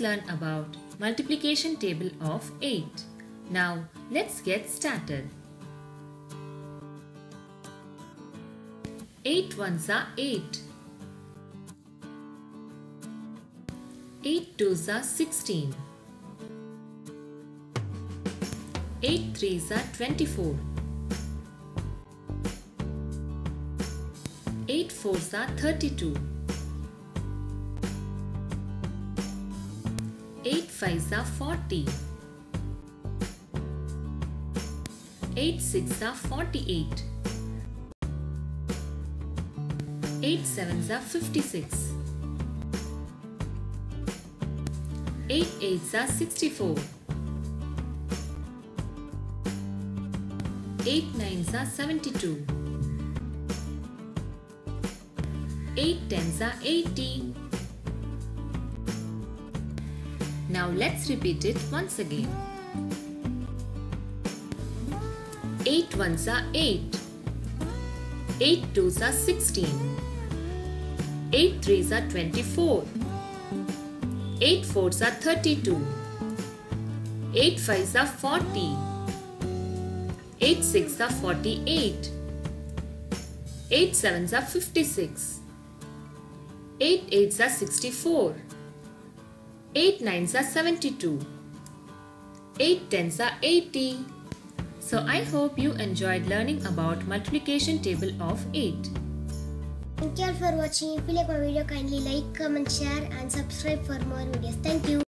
learn about multiplication table of 8. Now let's get started. 8 ones are 8. 8 twos are 16. 8 threes are 24. 8 fours are 32. 8 fives are 40. 8 six are 48. 8 sevens are 56. 8 eights are 64. 8 nines are 72. 8 tens are 80. Now let's repeat it once again. 8 ones are 8. 8 twos are 16. 8 threes are 24. 8 fours are 32. 8 fives are 40. 8 six are 48. 8 sevens are 56. 8 eights are 64. 8 nines are 72. 8 tens are 80. So I hope you enjoyed learning about multiplication table of 8. Thank you all for watching. If you like my video, kindly like, comment, share and subscribe for more videos. Thank you.